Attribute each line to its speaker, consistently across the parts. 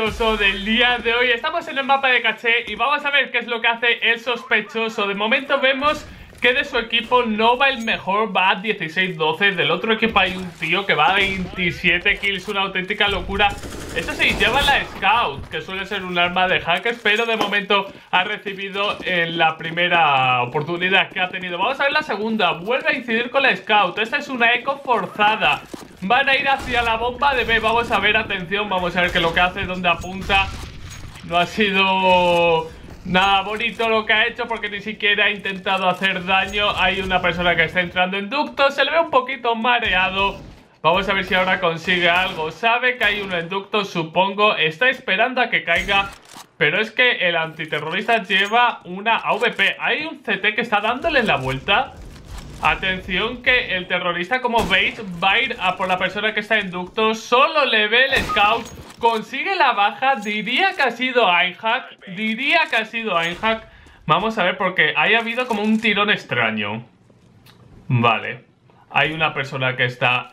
Speaker 1: del día de hoy. Estamos en el mapa de caché y vamos a ver qué es lo que hace el sospechoso. De momento vemos que de su equipo no va el mejor, va a 16-12. Del otro equipo hay un tío que va a 27 kills, una auténtica locura. Eso sí, lleva la Scout, que suele ser un arma de hackers, pero de momento ha recibido en la primera oportunidad que ha tenido. Vamos a ver la segunda, vuelve a incidir con la Scout. Esta es una eco forzada. Van a ir hacia la bomba de B, vamos a ver, atención, vamos a ver qué lo que hace, dónde apunta. No ha sido Nada bonito lo que ha hecho porque ni siquiera ha intentado hacer daño. Hay una persona que está entrando en ducto. Se le ve un poquito mareado. Vamos a ver si ahora consigue algo. Sabe que hay un ducto, supongo. Está esperando a que caiga. Pero es que el antiterrorista lleva una AVP. Hay un CT que está dándole la vuelta. Atención que el terrorista, como veis, va a ir a por la persona que está en ducto. Solo le ve el scout. Consigue la baja. Diría que ha sido Einhack. Diría que ha sido Einhack. Vamos a ver porque haya habido como un tirón extraño. Vale. Hay una persona que está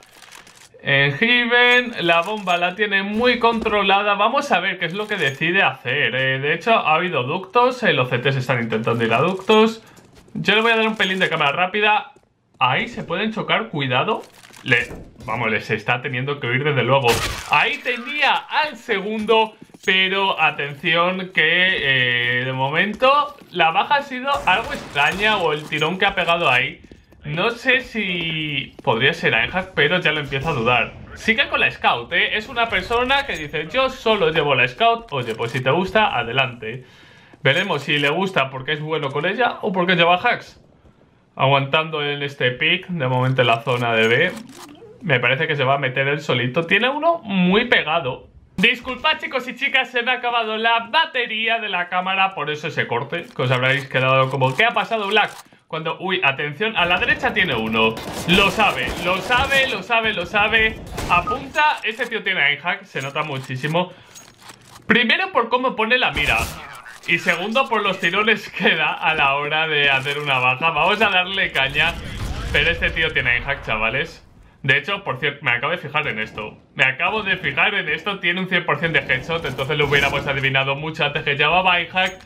Speaker 1: en Heaven. La bomba la tiene muy controlada. Vamos a ver qué es lo que decide hacer. Eh, de hecho, ha habido ductos. Eh, los CTs están intentando ir a ductos. Yo le voy a dar un pelín de cámara rápida. Ahí se pueden chocar, cuidado. Vamos, les está teniendo que huir desde luego. Ahí tenía al segundo, pero atención que eh, de momento la baja ha sido algo extraña o el tirón que ha pegado ahí. No sé si podría ser Einhack, pero ya lo empiezo a dudar. Sigue con la Scout, ¿eh? Es una persona que dice, yo solo llevo la Scout. Oye, pues si te gusta, adelante. Veremos si le gusta porque es bueno con ella o porque lleva hacks. Aguantando en este pick, de momento en la zona de B. Me parece que se va a meter el solito. Tiene uno muy pegado. Disculpad chicos y chicas, se me ha acabado la batería de la cámara, por eso ese corte, que os habréis quedado como ¿Qué ha pasado Black? Cuando, uy, atención, a la derecha tiene uno Lo sabe, lo sabe, lo sabe, lo sabe Apunta, ese tío tiene hack, se nota muchísimo Primero por cómo pone la mira y segundo, por los tirones que da a la hora de hacer una baja. Vamos a darle caña. Pero este tío tiene hack, chavales. De hecho, por cierto, me acabo de fijar en esto. Me acabo de fijar en esto. Tiene un 100% de headshot. Entonces lo hubiéramos adivinado mucho antes que llevaba hack.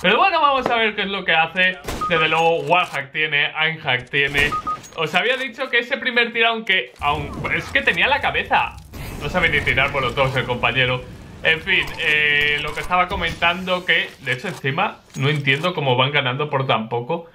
Speaker 1: Pero bueno, vamos a ver qué es lo que hace. Desde luego, Wallhack tiene, Einhack tiene. Os había dicho que ese primer tiro, aunque, aunque... Es que tenía la cabeza. No sabe ni tirar por los dos el compañero. En fin, eh, lo que estaba comentando que, de hecho encima, no entiendo cómo van ganando por tan poco.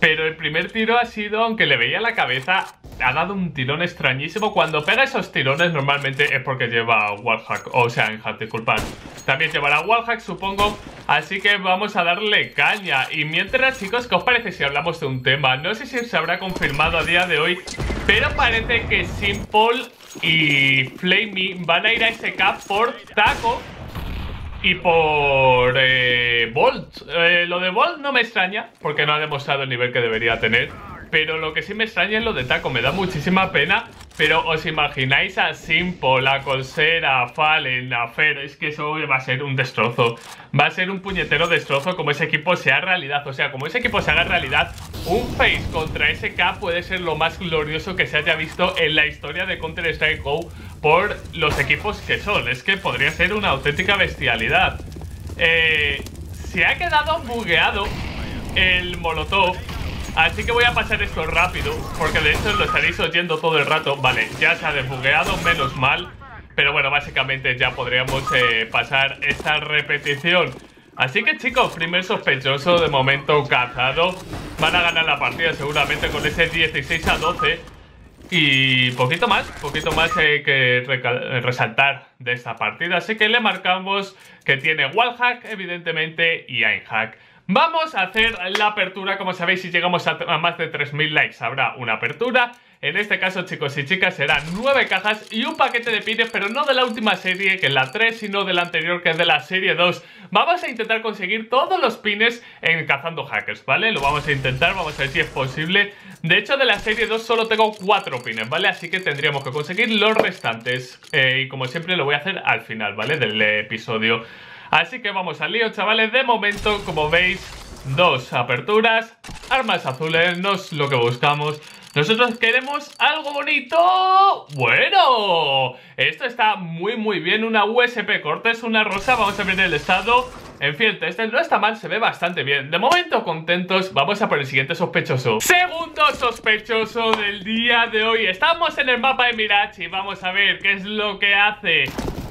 Speaker 1: Pero el primer tiro ha sido, aunque le veía la cabeza, ha dado un tirón extrañísimo. Cuando pega esos tirones normalmente es porque lleva wallhack, o sea, en disculpad. También llevará wallhack, supongo. Así que vamos a darle caña. Y mientras, chicos, ¿qué os parece si hablamos de un tema? No sé si se habrá confirmado a día de hoy, pero parece que Simple y Flamey van a ir a SK por Taco y por eh, Bolt. Eh, lo de Bolt no me extraña, porque no ha demostrado el nivel que debería tener. Pero lo que sí me extraña es lo de Taco, me da muchísima pena. Pero os imagináis a Simple, a Colsera, a Fallen, a Fer, es que eso va a ser un destrozo. Va a ser un puñetero destrozo como ese equipo sea realidad. O sea, como ese equipo se haga realidad, un face contra SK puede ser lo más glorioso que se haya visto en la historia de Counter-Strike Go por los equipos que son. Es que podría ser una auténtica bestialidad. Eh, se ha quedado bugueado el Molotov Así que voy a pasar esto rápido, porque de hecho lo estaréis oyendo todo el rato. Vale, ya se ha desbugueado, menos mal. Pero bueno, básicamente ya podríamos eh, pasar esta repetición. Así que chicos, primer sospechoso de momento cazado. Van a ganar la partida seguramente con ese 16 a 12. Y poquito más, poquito más hay que resaltar de esta partida. Así que le marcamos que tiene wallhack, evidentemente, y einhack. Vamos a hacer la apertura, como sabéis, si llegamos a, más de 3.000 likes habrá una apertura. En este caso, chicos y chicas, serán 9 cajas y un paquete de pines, pero no de la última serie, que es la 3, sino de la anterior, que es de la serie 2. Vamos a intentar conseguir todos los pines en Cazando Hackers, ¿vale? Lo vamos a intentar, vamos a ver si es posible. De hecho, de la serie 2 solo tengo 4 pines, ¿vale? Así que tendríamos que conseguir los restantes. Eh, y como siempre, lo voy a hacer al final, ¿vale? Del episodio. Así que vamos al lío, chavales. De momento, como veis, dos aperturas, armas azules, no es lo que buscamos. Nosotros queremos algo bonito. Bueno, esto está muy muy bien. Una USP Cortes, una rosa. Vamos a ver el estado. En fin, este no está mal, se ve bastante bien. De momento contentos, vamos a por el siguiente sospechoso. Segundo sospechoso del día de hoy. Estamos en el mapa de Mirage y vamos a ver qué es lo que hace.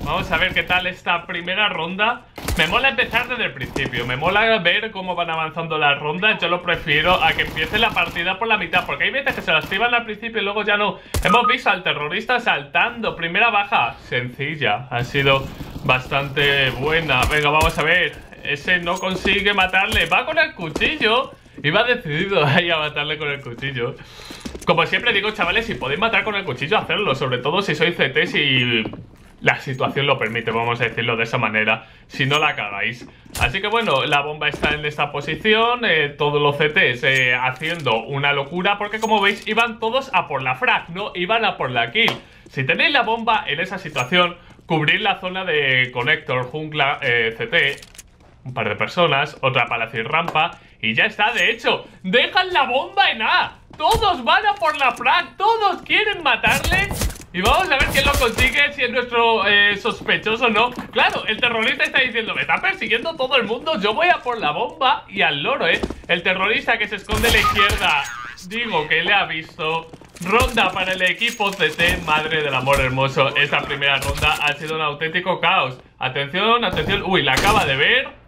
Speaker 1: Vamos a ver qué tal esta primera ronda. Me mola empezar desde el principio, me mola ver cómo van avanzando las rondas. Yo lo prefiero a que empiece la partida por la mitad, porque hay veces que se las activan al principio y luego ya no. Hemos visto al terrorista saltando, primera baja, sencilla, ha sido bastante buena. Venga, vamos a ver, ese no consigue matarle, va con el cuchillo. Va decidido ahí a matarle con el cuchillo. Como siempre digo, chavales, si podéis matar con el cuchillo, hacerlo. Sobre todo si sois CTs y la situación lo permite, vamos a decirlo de esa manera, si no la cagáis. Así que bueno, la bomba está en esta posición, eh, todos los CTs eh, haciendo una locura, porque como veis, iban todos a por la frag, no iban a por la kill. Si tenéis la bomba en esa situación, cubrir la zona de conector, jungla, eh, CT, un par de personas, otra palacio y rampa, y ya está, de hecho, dejan la bomba en A. Todos van a por la frag, todos quieren matarle y vamos a ver quién lo consigue, si es nuestro eh, sospechoso o no. Claro, el terrorista está diciendo, me está persiguiendo todo el mundo Yo voy a por la bomba y al loro, ¿eh? El terrorista que se esconde a la izquierda Digo que le ha visto Ronda para el equipo CT Madre del amor hermoso. Esta primera ronda ha sido un auténtico caos. Atención, atención Uy, la acaba de ver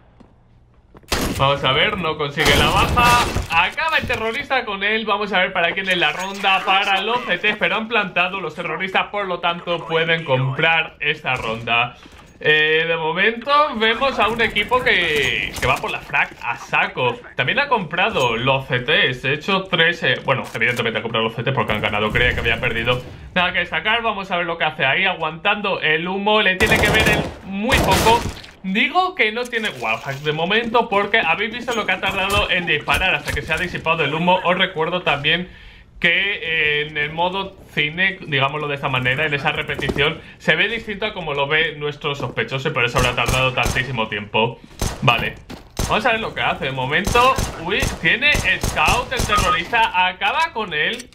Speaker 1: Vamos a ver, no consigue la baja Acaba el terrorista con él Vamos a ver para quién es la ronda Para los CT, pero han plantado los terroristas Por lo tanto pueden comprar esta ronda eh, de momento vemos a un equipo que, va por la frag a saco. También ha comprado los CTs. He hecho tres... Eh, bueno, evidentemente ha comprado los CTs porque han ganado. Creía que había perdido. Nada que sacar. Vamos a ver lo que hace ahí. Aguantando el humo. Le tiene que ver el muy poco. Digo que no tiene wallhack de momento porque habéis visto lo que ha tardado en disparar hasta que se ha disipado el humo. Os recuerdo también que en el modo cine, digámoslo de esta manera, en esa repetición, se ve distinto a como lo ve nuestro sospechoso y por eso habrá tardado tantísimo tiempo. Vale, vamos a ver lo que hace. De momento, uy, tiene Scout, el terrorista, acaba con él.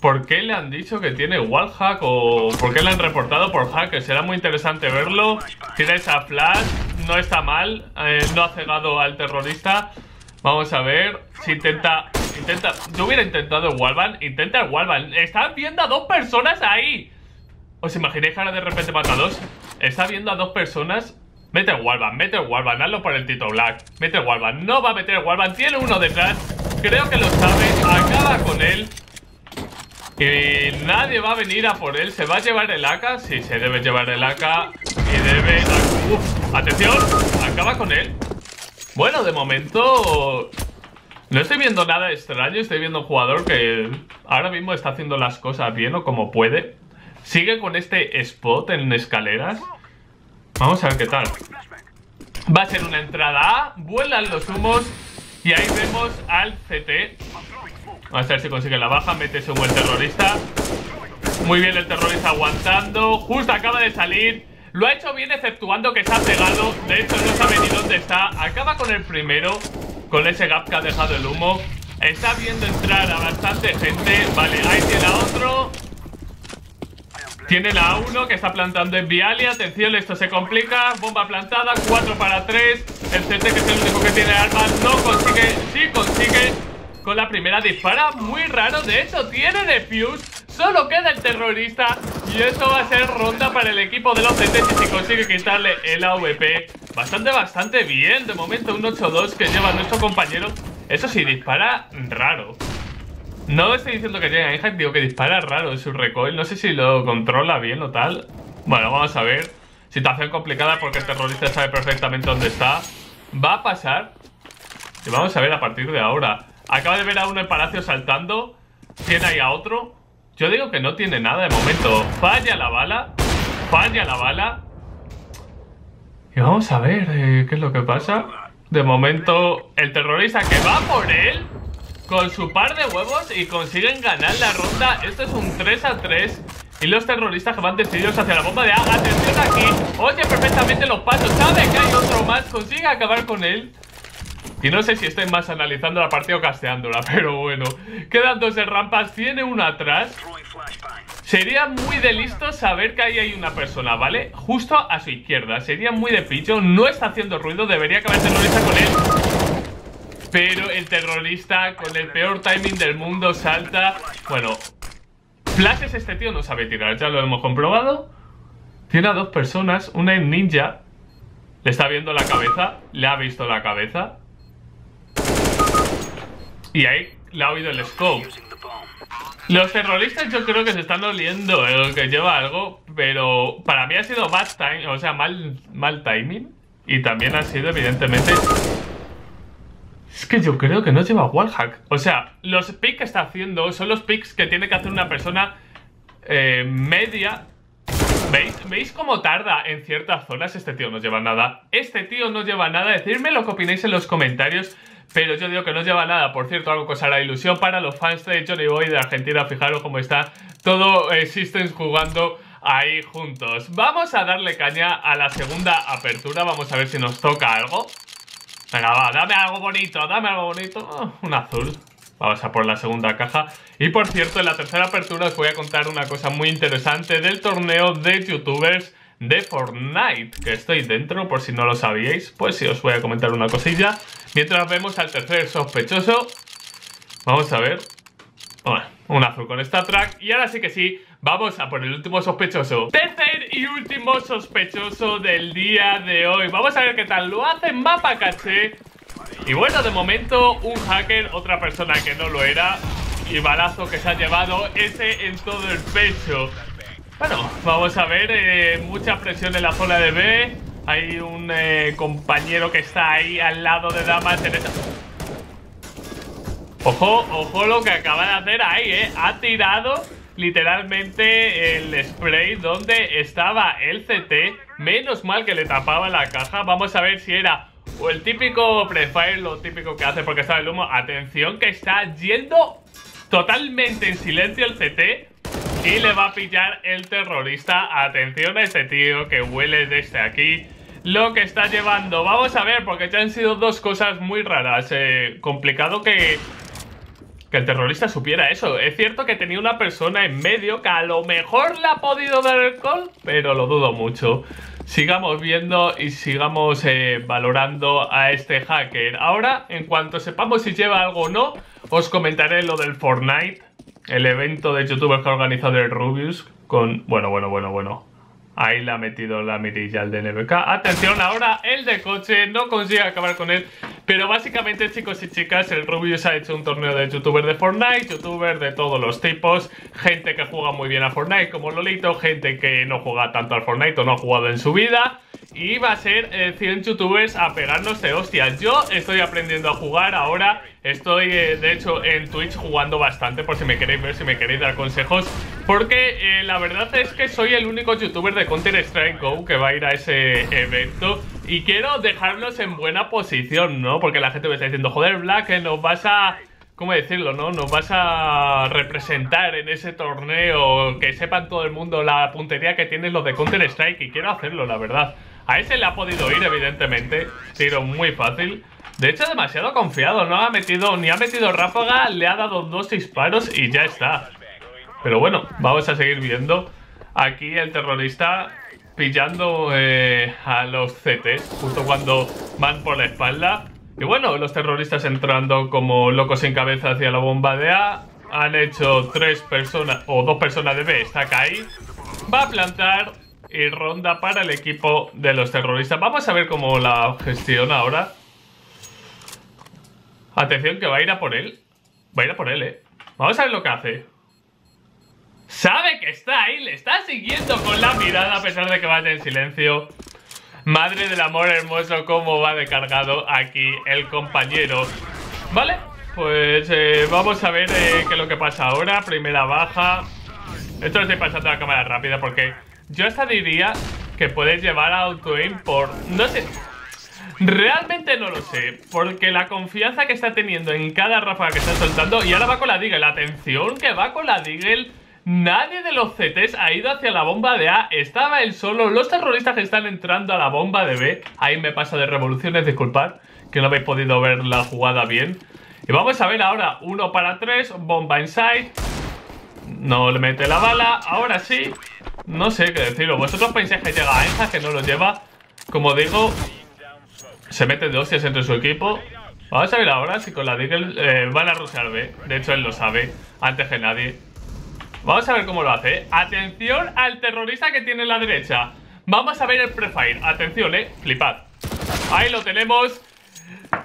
Speaker 1: ¿Por qué le han dicho que tiene wallhack o por qué le han reportado por hacker? Será muy interesante verlo. Tiene esa flash, no está mal, eh, no ha cegado al terrorista. Vamos a ver. Si intenta... intenta. Yo hubiera intentado el wallbang, intenta el wallbang. Están viendo a dos personas ahí. ¿Os imagináis que ahora de repente mata a dos? Está viendo a dos personas. Mete el wallbang, mete el wallbang, hazlo por el Tito Black. Mete el wallbang, no va a meter el wallbang Tiene uno detrás, creo que lo sabe. Acaba con él y nadie va a venir a por él. ¿Se va a llevar el AK? Sí, se debe llevar el AK. Y debe... Uf, atención, acaba con él. Bueno, de momento... No estoy viendo nada extraño. Estoy viendo un jugador que ahora mismo está haciendo las cosas bien o como puede. Sigue con este spot en escaleras. Vamos a ver qué tal. Va a ser una entrada A. Vuelan los humos. Y ahí vemos al CT Vamos a ver si consigue la baja. Mete ese buen terrorista. Muy bien el terrorista aguantando. Justo acaba de salir. Lo ha hecho bien exceptuando que se ha pegado. De hecho no sabe ni dónde está. Acaba con el primero. Con ese gap que ha dejado el humo. Está viendo entrar a bastante gente. Vale, ahí tiene a otro. Tiene la A1 que está plantando en Viali. Atención, esto se complica. Bomba plantada, 4 para 3. El CT, que es el único que tiene armas, no consigue. Sí consigue con la primera dispara. Muy raro De hecho tiene defuse. Solo queda el terrorista. Y eso va a ser ronda para el equipo de los CTs Y si consigue quitarle el AVP Bastante, bastante bien. De momento un 8-2 que lleva nuestro compañero. Eso sí, dispara raro. No estoy diciendo que tiene hija Digo que dispara raro en su recoil. No sé si lo controla bien o tal. Bueno, vamos a ver. Situación complicada porque el terrorista sabe perfectamente dónde está. Va a pasar. Y vamos a ver a partir de ahora Acaba de ver a uno en palacio saltando. Tiene ahí a otro. Yo digo que no tiene nada de momento. Falla la bala. Falla la bala. Y vamos a ver eh, qué es lo que pasa. De momento, el terrorista que va por él con su par de huevos y consiguen ganar la ronda. Esto es un 3 a 3. Y los terroristas que van decididos hacia la bomba de agua. Atención aquí. Oye perfectamente los pasos. Sabe que hay otro más. Consigue acabar con él. Y no sé si estoy más analizando la partida o casteándola, pero bueno. Quedan dos en rampas, tiene una atrás. Sería muy de listo saber que ahí hay una persona, ¿vale? Justo a su izquierda. Sería muy de pillo. No está haciendo ruido, debería acabar terrorista con él. Pero el terrorista con el peor timing del mundo salta. Bueno, flashes este tío no sabe tirar, ya lo hemos comprobado. Tiene a dos personas, una en ninja. Le está viendo la cabeza, le ha visto la cabeza. Y ahí le ha oído el scope. Los terroristas yo creo que se están oliendo el que lleva algo, pero para mí ha sido bad time, o sea, mal, mal timing. Y también ha sido evidentemente... Es que yo creo que no lleva wallhack. O sea, los picks que está haciendo son los picks que tiene que hacer una persona eh, media ¿Veis? ¿Veis cómo tarda en ciertas zonas? Este tío no lleva nada. Este tío no lleva nada. Decidme lo que opináis en los comentarios. Pero yo digo que no lleva nada. Por cierto, algo que os hará ilusión para los fans de Johnny Boy de Argentina. Fijaros cómo está todo eh, jugando ahí juntos. Vamos a darle caña a la segunda apertura. Vamos a ver si nos toca algo. Venga, va, dame algo bonito, dame algo bonito. Oh, un azul. Vamos a por la segunda caja. Y por cierto, en la tercera apertura os voy a contar una cosa muy interesante del torneo de youtubers de Fortnite, que estoy dentro, por si no lo sabíais, pues sí os voy a comentar una cosilla. Mientras vemos al tercer sospechoso, vamos a ver. Un azul con esta track. Y ahora sí que sí, vamos a por el último sospechoso. Tercer y último sospechoso del día de hoy. Vamos a ver qué tal lo hace Mapa Caché. Y bueno, de momento, un hacker, otra persona que no lo era. Y balazo que se ha llevado ese en todo el pecho. Bueno, vamos a ver, eh, mucha presión en la zona de B. Hay un eh, compañero que está ahí al lado de Damas en esa... Ojo, ojo lo que acaba de hacer ahí, ¿eh? Ha tirado literalmente el spray donde estaba el CT. Menos mal que le tapaba la caja. Vamos a ver si era o el típico prefire, lo típico que hace porque está el humo. Atención que está yendo totalmente en silencio el CT. Y le va a pillar el terrorista. Atención a este tío que huele desde aquí lo que está llevando. Vamos a ver, porque ya han sido dos cosas muy raras. Eh, complicado que, el terrorista supiera eso. Es cierto que tenía una persona en medio que a lo mejor le ha podido dar el call, pero lo dudo mucho. Sigamos viendo y sigamos eh, valorando a este hacker. Ahora, en cuanto sepamos si lleva algo o no, os comentaré lo del Fortnite el evento de youtubers que ha organizado el Rubius con... Bueno, bueno, bueno, bueno. Ahí le ha metido la mirilla al DNBK. Atención, ahora el de coche no consigue acabar con él. Pero básicamente, chicos y chicas, el Rubius ha hecho un torneo de youtubers de Fortnite, youtubers de todos los tipos, gente que juega muy bien a Fortnite como Lolito, gente que no juega tanto al Fortnite o no ha jugado en su vida. Y va a ser 100 eh, youtubers a pegarnos de hostias. Yo estoy aprendiendo a jugar ahora. Estoy, eh, de hecho, en Twitch jugando bastante por si me queréis ver, si me queréis dar consejos. Porque eh, la verdad es que soy el único youtuber de Counter-Strike Go que va a ir a ese evento. Y quiero dejarlos en buena posición, ¿no? Porque la gente me está diciendo, joder, Black, nos vas a... ¿Cómo decirlo, no? Nos vas a representar en ese torneo, que sepan todo el mundo la puntería que tienen los de Counter-Strike y quiero hacerlo, la verdad. A ese le ha podido ir, evidentemente. Tiro muy fácil. De hecho, demasiado confiado. No ha metido, ni ha metido ráfaga, le ha dado dos disparos y ya está. Pero bueno, vamos a seguir viendo. Aquí el terrorista pillando eh, a los CTs justo cuando van por la espalda. Y bueno, los terroristas entrando como locos sin cabeza hacia la bomba de A. Han hecho tres personas, o dos personas de B, está ahí. Va a plantar y ronda para el equipo de los terroristas. Vamos a ver cómo la gestiona ahora. Atención que va a ir a por él. Va a ir a por él, eh. Vamos a ver lo que hace. Sabe que está ahí, le está siguiendo con la mirada a pesar de que vaya en silencio. Madre del amor hermoso, cómo va de cargado aquí el compañero. Vale, pues eh, vamos a ver eh, qué es lo que pasa ahora. Primera baja. Esto lo estoy pasando a la cámara rápida porque yo hasta diría que puedes llevar a auto-aim por... No sé... Realmente no lo sé, porque la confianza que está teniendo en cada ráfaga que está soltando Y ahora va con la Deagle, la atención que va con la Deagle Nadie de los CTs ha ido hacia la bomba de A Estaba él solo, los terroristas que están entrando a la bomba de B Ahí me pasa de revoluciones, disculpad que no habéis podido ver la jugada bien. Y vamos a ver ahora uno para tres, bomba inside. No le mete la bala, ahora sí. No sé qué decirlo. Vosotros pensáis que llega a Enja, que no lo lleva. Como digo, se mete de hostias entre su equipo. Vamos a ver ahora si con la Deagle eh, van a rushear B. De hecho, él lo sabe, antes que nadie. Vamos a ver cómo lo hace. Atención al terrorista que tiene en la derecha. Vamos a ver el prefire. Atención, eh. Flipad. Ahí lo tenemos.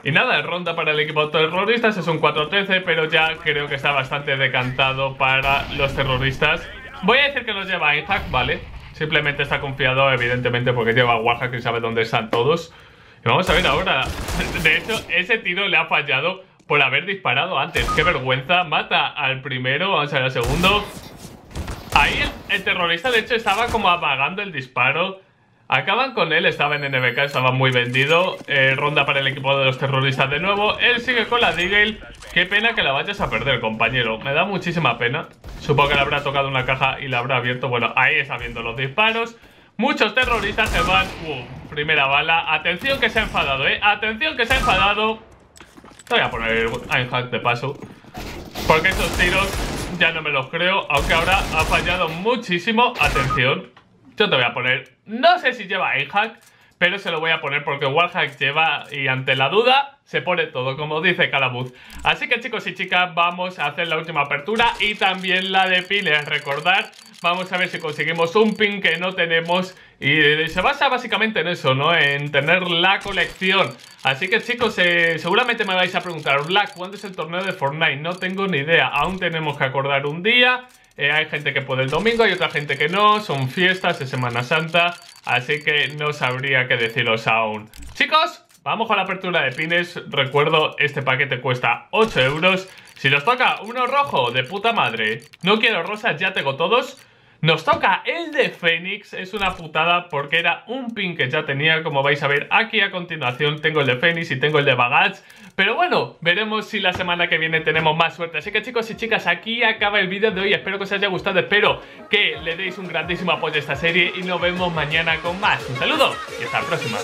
Speaker 1: Y nada, ronda para el equipo terroristas es un 4-13, pero ya creo que está bastante decantado para los terroristas. Voy a decir que los lleva Einhack, vale. Simplemente está confiado, evidentemente, porque lleva Oaxaca y sabe dónde están todos. Y vamos a ver ahora. De hecho, ese tiro le ha fallado por haber disparado antes. ¡Qué vergüenza! Mata al primero, vamos a ver al segundo. Ahí el, terrorista, de hecho, estaba como apagando el disparo. Acaban con él, estaba en NBK, estaba muy vendido. Eh, ronda para el equipo de los terroristas de nuevo. Él sigue con la Deagle. Qué pena que la vayas a perder, compañero. Me da muchísima pena. Supongo que le habrá tocado una caja y la habrá abierto. Bueno, ahí está viendo los disparos. Muchos terroristas se van. Uh, primera bala. Atención que se ha enfadado, eh. Atención que se ha enfadado. Voy a poner hack de paso. Porque estos tiros ya no me los creo. Aunque ahora ha fallado muchísimo. Atención. Yo te voy a poner... No sé si lleva hack pero se lo voy a poner porque Wallhack lleva y ante la duda se pone todo, como dice Calabuz. Así que chicos y chicas, vamos a hacer la última apertura y también la de pines. Recordad, vamos a ver si conseguimos un pin que no tenemos y se basa básicamente en eso, ¿no? En tener la colección. Así que chicos, eh, seguramente me vais a preguntar, Black, ¿cuándo es el torneo de Fortnite? No tengo ni idea, aún tenemos que acordar un día... Eh, hay gente que puede el domingo, hay otra gente que no, son fiestas de Semana Santa, así que no sabría qué deciros aún. Chicos, vamos con la apertura de pines. Recuerdo, este paquete cuesta 8 euros. Si nos toca uno rojo, de puta madre. No quiero rosas, ya tengo todos. Nos toca el de Fénix, es una putada porque era un pin que ya tenía, como vais a ver aquí a continuación tengo el de Fénix y tengo el de Baggage, pero bueno, veremos si la semana que viene tenemos más suerte. Así que chicos y chicas, aquí acaba el vídeo de hoy, espero que os haya gustado, espero que le deis un grandísimo apoyo a esta serie y nos vemos mañana con más. Un saludo y hasta la próxima.